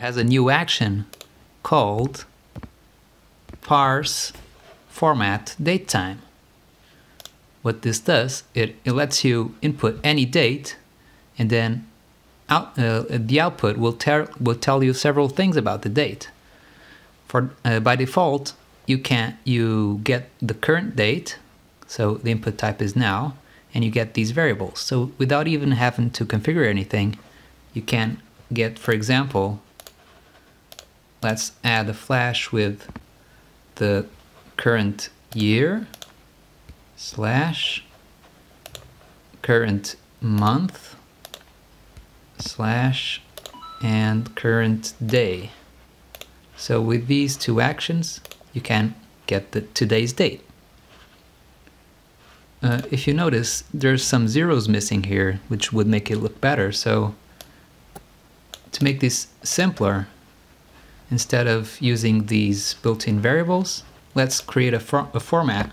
has a new action called parse format datetime. What this does, it, it lets you input any date and then out, uh, the output will, will tell you several things about the date. For, uh, by default, you can you get the current date, so the input type is now, and you get these variables. So without even having to configure anything, you can get, for example, let's add a flash with the current year slash current month slash and current day. So with these two actions, you can get the today's date. Uh, if you notice, there's some zeros missing here, which would make it look better. So to make this simpler, instead of using these built-in variables, let's create a, for a format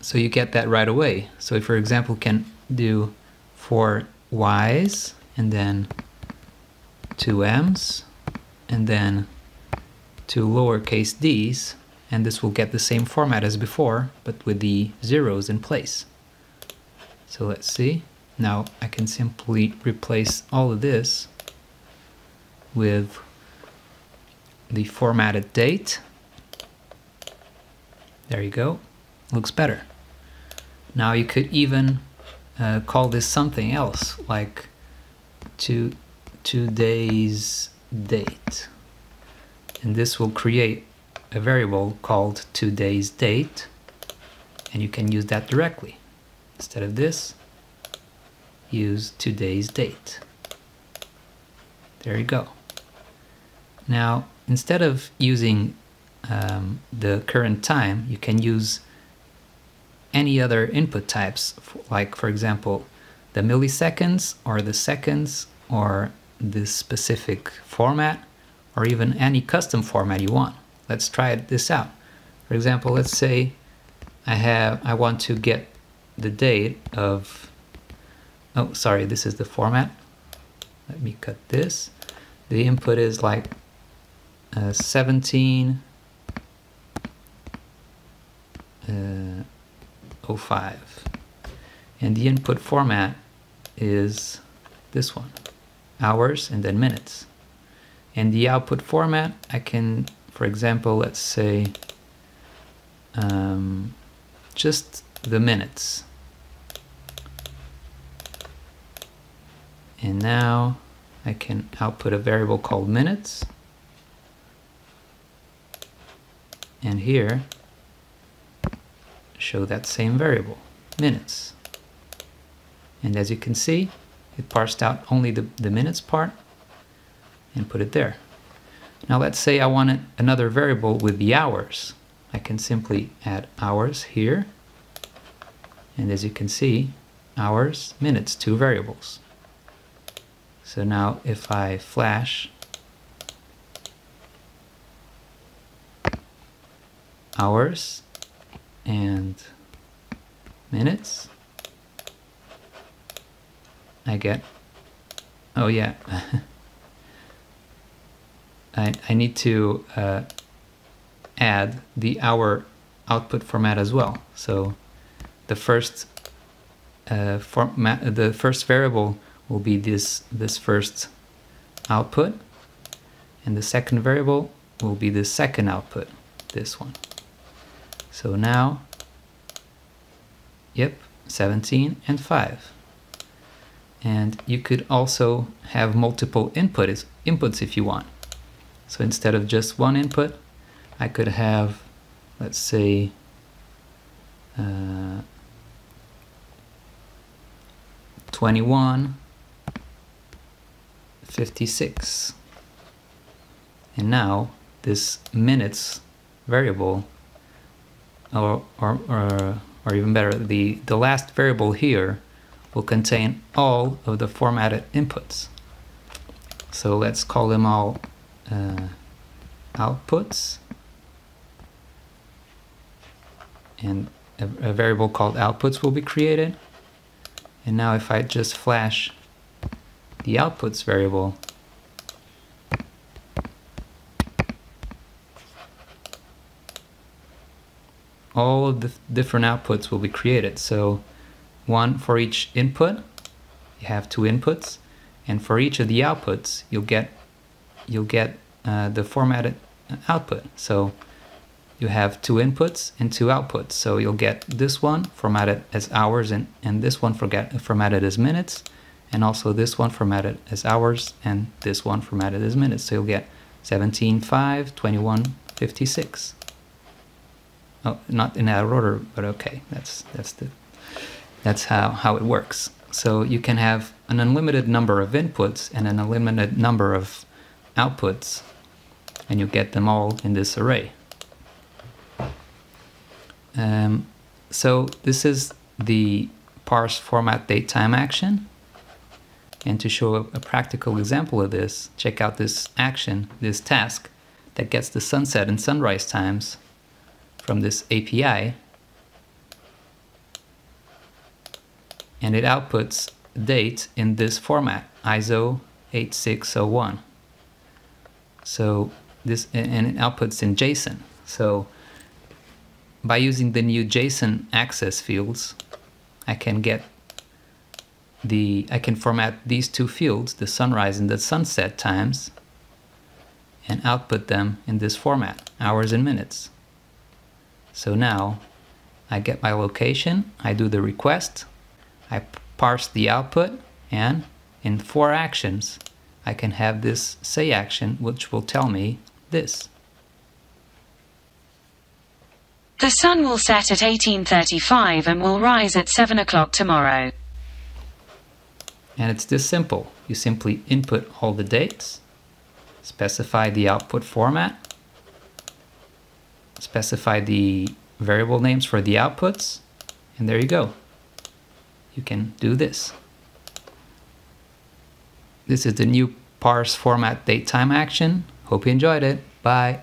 so you get that right away. So if, for example, can do for y's and then two m's and then two lowercase d's and this will get the same format as before but with the zeros in place. So let's see. Now I can simply replace all of this with the formatted date. There you go. Looks better. Now you could even uh, call this something else like to today's date. And this will create a variable called today's date and you can use that directly. Instead of this, use today's date. There you go. Now, instead of using um, the current time, you can use any other input types, like for example, the milliseconds or the seconds or the specific format or even any custom format you want. Let's try this out. For example, let's say I have I want to get the date of oh sorry this is the format let me cut this the input is like uh, 17 uh, 05 and the input format is this one hours and then minutes. And the output format I can for example let's say um, just the minutes. And now I can output a variable called minutes and here show that same variable, minutes. And as you can see, it parsed out only the, the minutes part and put it there. Now let's say I wanted another variable with the hours. I can simply add hours here. And as you can see, hours, minutes, two variables. So now if I flash hours and minutes. I get, oh yeah, I, I need to uh, add the hour output format as well. So the first uh, format, the first variable will be this this first output, and the second variable will be the second output, this one. So now, yep, 17 and 5. And you could also have multiple inputs, inputs if you want. So instead of just one input, I could have, let's say, uh, 21, 56. And now this minutes variable or, or, or, or even better, the, the last variable here will contain all of the formatted inputs. So let's call them all uh, outputs and a, a, variable called outputs will be created and now if I just flash the outputs variable all of the different outputs will be created. So one for each input, you have two inputs, and for each of the outputs, you'll get you'll get uh, the formatted output. So you have two inputs and two outputs. So you'll get this one formatted as hours and, and this one forget, formatted as minutes, and also this one formatted as hours and this one formatted as minutes. So you'll get 17, 5, 21, 56. Oh, not in that order, but okay, that's that's the that's how, how it works. So you can have an unlimited number of inputs and an unlimited number of outputs, and you get them all in this array. Um, so this is the parse format datetime action. And to show a, a, practical example of this, check out this action, this task that gets the sunset and sunrise times from this API. And it outputs date in this format, ISO 8601. So this, and it outputs in JSON. So by using the new JSON access fields, I can get the, I can format these two fields, the sunrise and the sunset times, and output them in this format, hours and minutes. So now I get my location, I do the request, I parse the output, and in four actions, I can have this say action, which will tell me this. The sun will set at 1835 and will rise at 7 o'clock tomorrow. And it's this simple. You simply input all the dates, specify the output format, specify the variable names for the outputs, and there you go. You can do this. This is the new parse format date time action. Hope you enjoyed it. Bye.